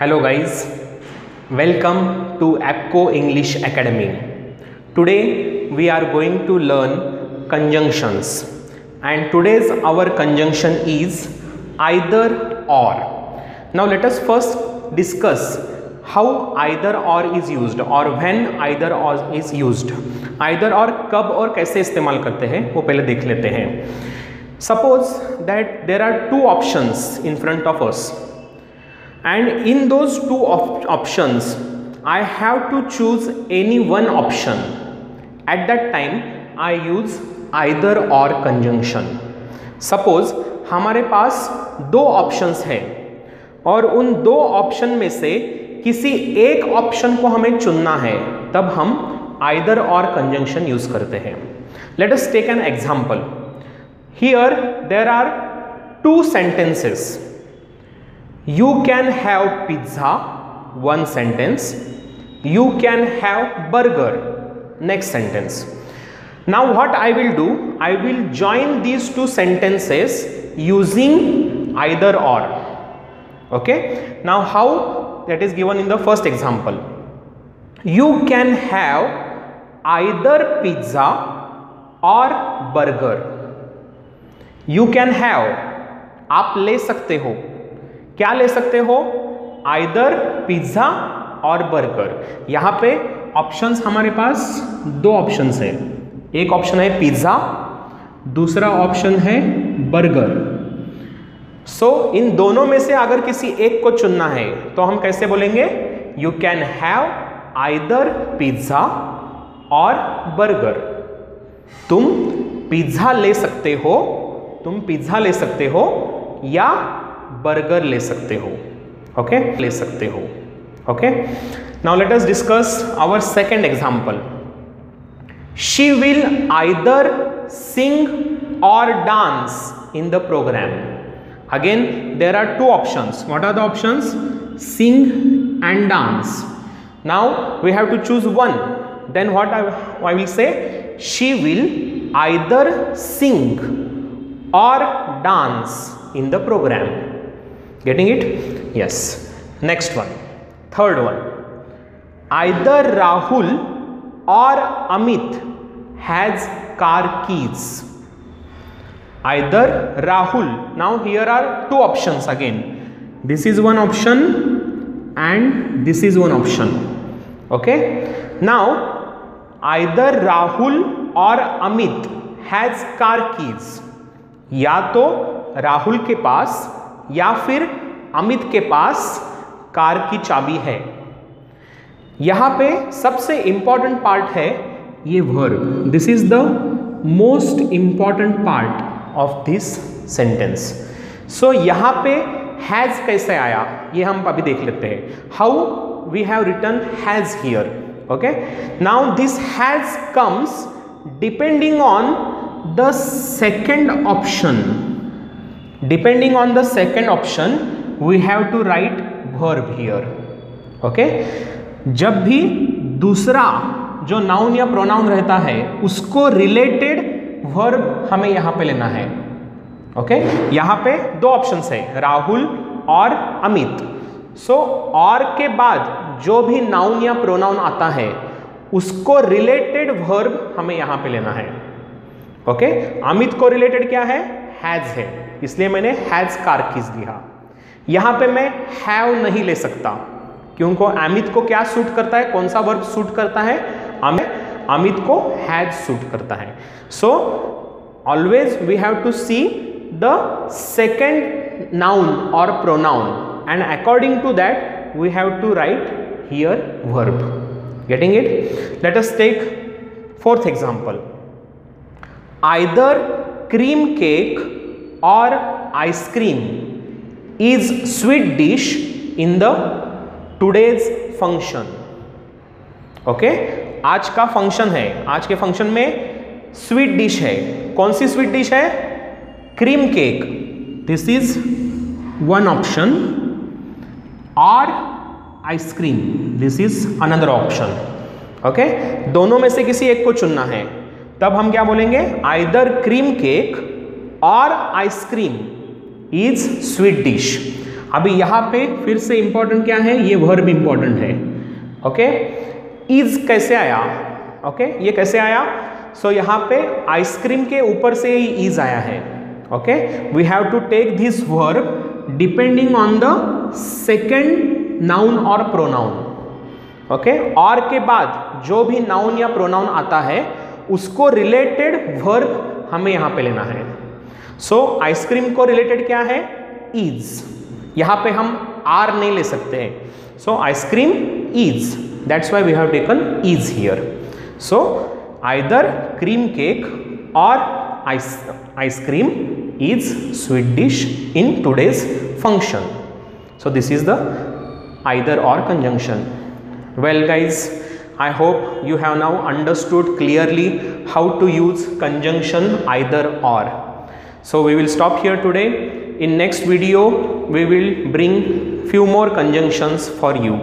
Hello guys welcome to Apco English academy today we are going to learn conjunctions and today's our conjunction is either or now let us first discuss how either or is used or when either or is used either or कब और कैसे इस्तेमाल करते हैं, वो पहले देख लेते हैं. Suppose that there are two options in front of us and in those two op- options i have to choose any one option at that time i use either or conjunction suppose हमारे पास दो options हैं और उन दो option में से किसी एक ऑप्शन को हमें चुनना है तब हम आइदर और कंजंक्शन यूज़ करते हैं let us take an example here there are two sentences you can have pizza one sentence you can have burger next sentence now what i will do i will join these two sentences using either or okay now how that is given in the first example you can have either pizza or burger you can have आप ले सकते हो क्या ले सकते हो? Either pizza or burger. यहाँ पे ऑप्शंस हमारे पास दो ऑप्शंस है। एक ऑप्शन है पिज्जा दूसरा ऑप्शन है बर्गर। सो so, इन दोनों में से अगर किसी एक को चुनना है तो हम कैसे बोलेंगे? You can have either pizza or burger तुम पिज्जा ले सकते हो तुम पिज्जा ले सकते हो या बर्गर ले सकते हो ओके okay? ले सकते हो okay now let us discuss our second example she will either sing or dance in the program again there are two options what are the options sing and dance now we have to choose one then what I will say she will either sing or dance in the program. Getting it yes next one third one either rahul or amit has car keys either rahul now here are two options again this is one option and this is one option okay now either rahul or amit has car keys या तो राहुल के पास या फिर अमित के पास car की चाबी है। यहाँ पे सबसे इंपॉर्टेंट पार्ट है ये verb this is the most important part of this sentence so यहाँ पे हैज़ कैसे आया, ये हम अभी देख लेते हैं। How we have written has here okay now this has comes depending on the second option. Depending on the second option we have to write verb here. Okay? जब भी दूसरा जो नाउन या प्रोनाउन रहता है उसको रिलेटेड वर्ब हमें यहाँ पे लेना है। Okay okay? यहाँ पे दो ऑप्शंस है राहुल और अमित। सो so, और के बाद जो भी नाउन या प्रोनाउन आता है उसको रिलेटेड वर्ब हमें यहाँ पे लेना है। Okay okay? अमित को रिलेटेड क्या है? हैज़ है। इसलिए मैंने हैज़ कार कीज दिया। यहाँ पे मैं हैव नहीं ले सकता। क्योंकि अमित को क्या सूट करता है? कौन सा वर्ब सूट करता है? अमित को हैज़ सूट करता है। So always we have to see the second noun or pronoun and according to that we have to write here verb getting it let us take fourth example either cream cake ice cream is sweet dish in the today's function. Okay? आज का function है। आज के function में sweet dish है। कौन सी sweet dish है? Cream cake this is one option or ice cream this is another option okay दोनों में से किसी एक को चुनना है। तब हम क्या बोलेंगे? Either cream cake or ice cream is sweet dish अभी यहाँ पे फिर से इंपॉर्टेंट क्या है? ये वर्ब इंपॉर्टेंट है. ओके इज़ कैसे आया? ओके ये कैसे आया? सो so, यहाँ पे आइसक्रीम के ऊपर से ही इज़ आया है. Okay we have to take this verb depending on the second noun or pronoun okay or के बाद जो भी नाउन या प्रोनाउन आता है उसको रिलेटेड वर्ब हमें यहाँ पे लेना है. सो so, आइसक्रीम को रिलेटेड क्या है? इज़ यहाँ पे हम आर नहीं ले सकते हैं. So ice cream is that's why we have taken is here so either cream cake or ice cream is sweet dish in today's function so this is the either or conjunction well guys I hope you have now understood clearly how to use conjunction either or. So we will stop here today in next video we will bring few more conjunctions for you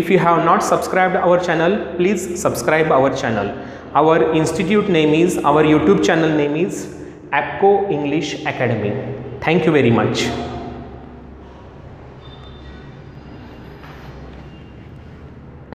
if you have not subscribed our channel please subscribe our channel our institute name is, our YouTube channel name is APCO English Academy. Thank you very much.